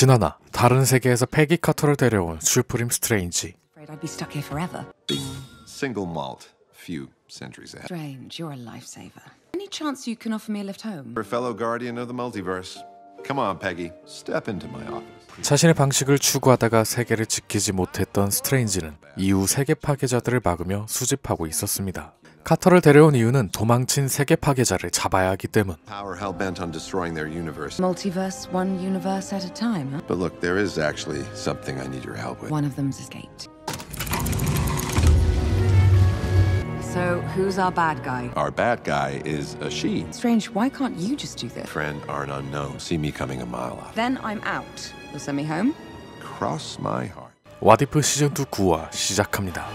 지나나 다른 세계에서 패기 카터를 데려온 슈프림 스트레인지 I'd be stuck here forever. Single malt, few centuries ahead. Strange, you're a lifesaver. Any chance you can offer me a lift home? For fellow guardian of the multiverse. Come on, Peggy. Step into my office. 자신의 방식을 추구하다가 세계를 지키지 못했던 스트레인지는 이후 세계 파괴자들을 막으며 수집하고 있었습니다. 카터를 데려온 이유는 도망친 세계 파괴자를 잡아야 하기 때문. Power hell bent on destroying their universe. Multiverse, one universe at a time, huh? But look, there is actually something I need your help with. One of them's escaped. So, who's our bad guy? Our bad guy is a she. Strange, why can't you just do this? Friend are an unknown. See me coming a mile off. Then I'm out. You'll send me home? Cross my heart. 와디프 시즌2 9화 시작합니다.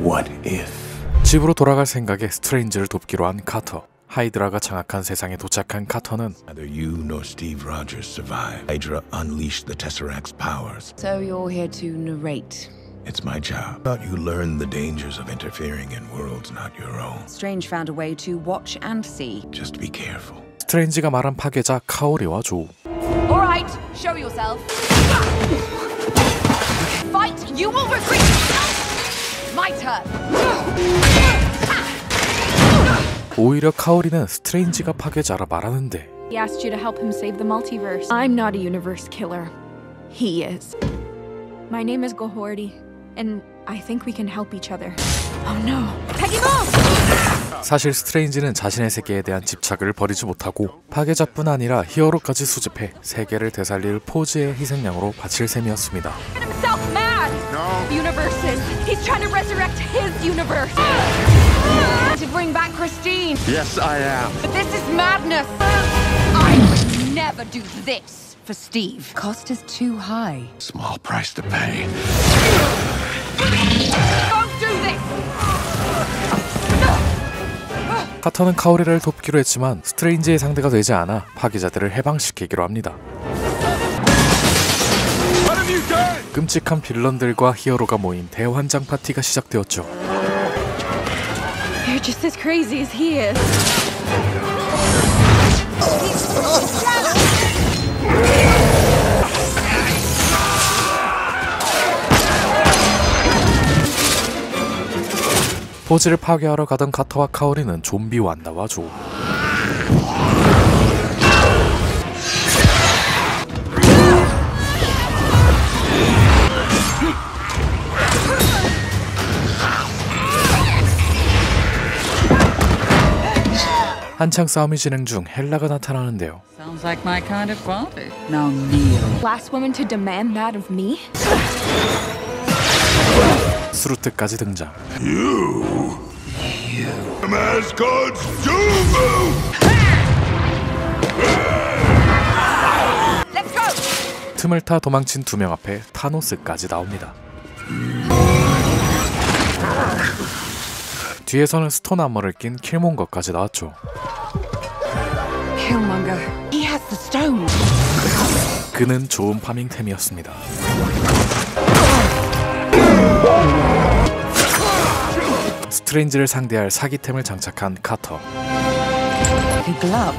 What if? 집으로 돌아갈 생각에 스트레인지를 돕기로 한 카터. 하이드라가 장악한 세상에 도착한 카터는 Neither you nor Steve Rogers survive. Hydra unleashed the Tesseract's powers. So, you're here to narrate. It's my job. Thought you learned the dangers of interfering in worlds not your own. Strange found a way to watch and see. Just be careful. 스트레인지가 말한 파괴자 카오리와 조. All right, show yourself. Fight, you will retreat. My turn. 오히려 카오리는 스트레인지가 파괴자라 말하는데 He asked you to help him save the multiverse. I'm not a universe killer. He is. My name is Gohordi, and I think we can help each other. Oh no. Peggy! 사실 스트레인지는 자신의 세계에 대한 집착을 버리지 못하고 파괴자뿐 아니라 히어로까지 수집해 세계를 되살릴 포즈의 희생양으로 바칠 셈이었습니다. No. Universes. He's trying to resurrect his universe. To bring back Christine. Yes, I am. But this is madness. I would never do this for Steve. Cost is too high. Small price to pay. Don't do this! 카터는 카오리를 돕기로 했지만 스트레인지의 상대가 되지 않아 파괴자들을 해방시키기로 합니다. 끔찍한 빌런들과 히어로가 모인 대환장 파티가 시작되었죠. You're just as crazy as he is. 포즈를 파괴하러 가던 카터와 카오리는 좀비 완다와 조. 한창 싸움이 진행 중 헬라가 나타나는데요. Sounds like my kind of party. Now kneel. Last woman to demand that of me? 스루트까지 등장. Mascots do Let's go! 틈을 타 도망친 두 명 앞에 타노스까지 나옵니다. 뒤에서는 스톤 아머를 낀 킬몬거까지 나왔죠. Killmonger. He has the stone. 그는 좋은 파밍템이었습니다. 스트레인지를 상대할 사기템을 장착한 카터. The glove.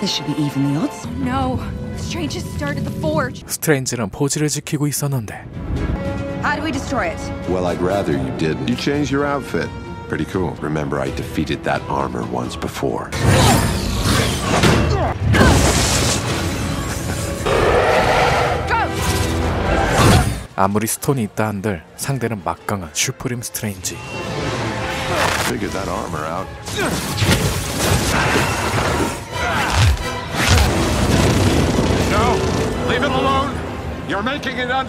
This should be even the odds. No. Strange has started the forge. 스트레인지는 포즈를 지키고 있었는데 How do we destroy it? Well, I'd rather you didn't. You changed your outfit. Pretty cool. Remember, I defeated that armor once before. 아무리 스톤이 있다 한들 상대는 막강한 슈프림 스트레인지. Figured that armor out. No, leave it alone. You're making it un.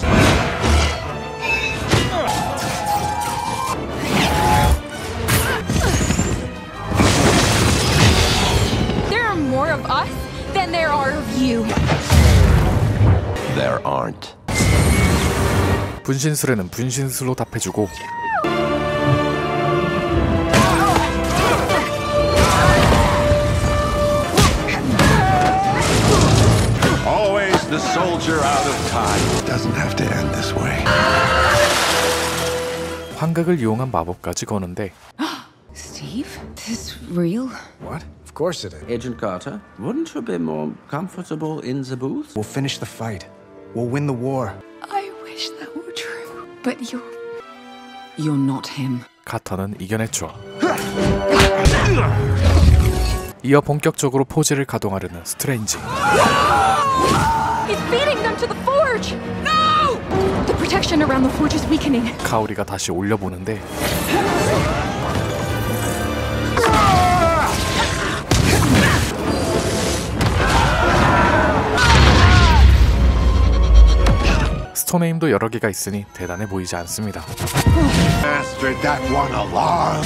분신술에는 분신술로 답해주고 Always the soldier out of time. Doesn't have to end this way. 환각을 이용한 마법까지 거는데 Steve? Is this real? What? Of course it is. Agent Carter, wouldn't you be more comfortable in the booth? We'll finish the fight. We'll win the war. But you're. You're not him. 카터는 이겨냈죠. 이어 본격적으로 포지를 가동하려는 스트레인지. He's feeding them to the forge! No! The protection around the forge is weakening. 카오리가 다시 올려보는데 스톤에임도 여러 개가 있으니 대단해 보이지 않습니다. Mastered that one alarm.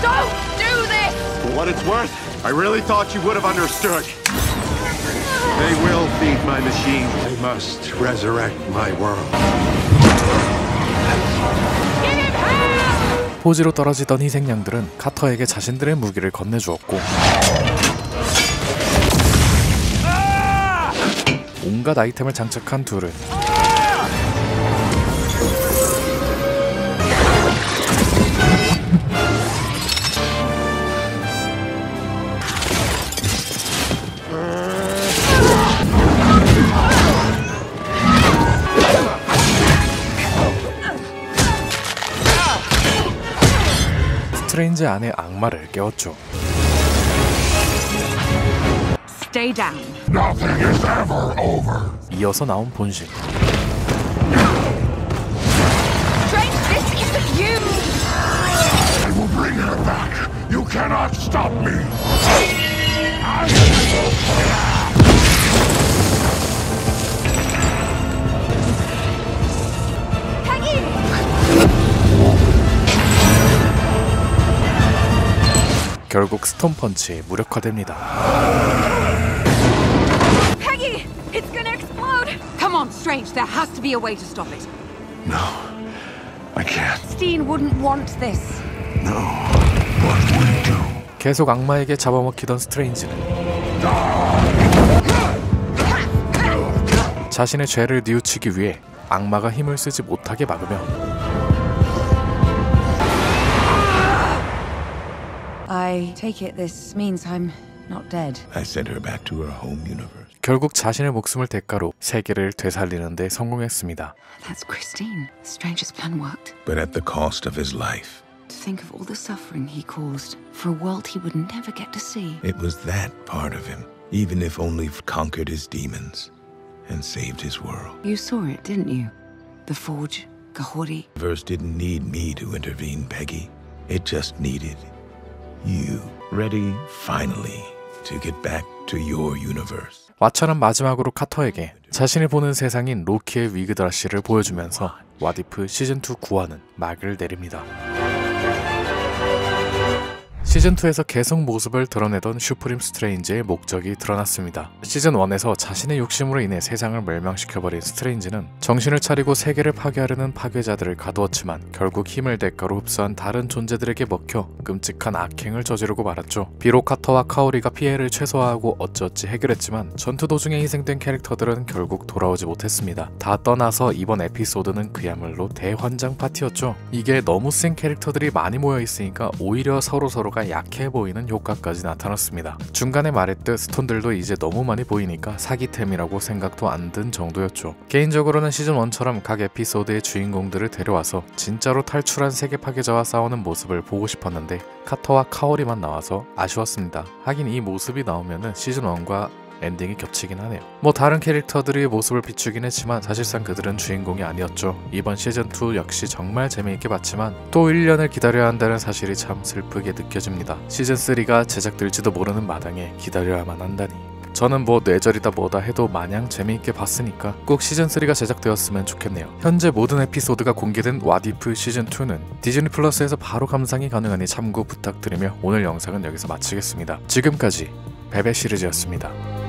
Don't do this! For what it's worth, I really thought you would have understood. They will feed my machine. They must resurrect my world. 포지로 떨어지던 희생양들은 카터에게 자신들의 무기를 건네주었고 온갖 아이템을 장착한 둘은 스트레인지 안의 악마를 깨웠죠. Stay down. 이어서 나온 본신. Strange, this isn't you! You cannot stop me. 결국 스톤 펀치에 무력화됩니다. Peggy! It's gonna explode! Come on, Strange, there has to be a way to stop it. No, I can't. Steen wouldn't want this. No. What will you do? 계속 악마에게 잡아먹히던 스트레인지는 자신의 죄를 뉘우치기 위해 악마가 힘을 쓰지 못하게 막으며 take it this means I'm not dead. I sent her back to her home universe. 결국 자신의 목숨을 대가로 세계를 되살리는 데 성공했습니다. That's Christine. Strange's plan worked. But at the cost of his life. To think of all the suffering he caused for a world he would never get to see. It was that part of him, even if only conquered his demons and saved his world. You saw it, didn't you? The Forge, Gahori. Verse didn't need me to intervene, Peggy. It just needed you. Ready, finally, to get back to your universe. 왓처는 마지막으로 카터에게 자신이 보는 세상인 로키의 위그드라실을 보여주면서 What If 시즌2 9화는 막을 내립니다. 시즌2에서 계속 모습을 드러내던 슈프림 스트레인지의 목적이 드러났습니다. 시즌1에서 자신의 욕심으로 인해 세상을 멸망시켜버린 스트레인지는 정신을 차리고 세계를 파괴하려는 파괴자들을 가두었지만 결국 힘을 대가로 흡수한 다른 존재들에게 먹혀 끔찍한 악행을 저지르고 말았죠. 비록 카터와 카호리가 피해를 최소화하고 어찌어찌 해결했지만 전투 도중에 희생된 캐릭터들은 결국 돌아오지 못했습니다. 다 떠나서 이번 에피소드는 그야말로 대환장 파티였죠. 이게 너무 센 캐릭터들이 많이 모여 있으니까 오히려 서로 서로 가 약해 보이는 효과까지 나타났습니다. 중간에 말했듯 스톤들도 이제 너무 많이 보이니까 사기템이라고 생각도 안 든 정도였죠. 개인적으로는 시즌 1처럼 각 에피소드의 주인공들을 데려와서 진짜로 탈출한 세계 파괴자와 싸우는 모습을 보고 싶었는데 카터와 카오리만 나와서 아쉬웠습니다. 하긴 이 모습이 나오면은 시즌 1과 엔딩이 겹치긴 하네요. 뭐 다른 캐릭터들의 모습을 비추긴 했지만 사실상 그들은 주인공이 아니었죠. 이번 시즌2 역시 정말 재미있게 봤지만 또 1년을 기다려야 한다는 사실이 참 슬프게 느껴집니다. 시즌3가 제작될지도 모르는 마당에 기다려야만 한다니. 저는 뭐 뇌절이다 뭐다 해도 마냥 재미있게 봤으니까 꼭 시즌3가 제작되었으면 좋겠네요. 현재 모든 에피소드가 공개된 What If 시즌2는 디즈니 플러스에서 바로 감상이 가능하니 참고 부탁드리며 오늘 영상은 여기서 마치겠습니다. 지금까지 베베 시리즈였습니다.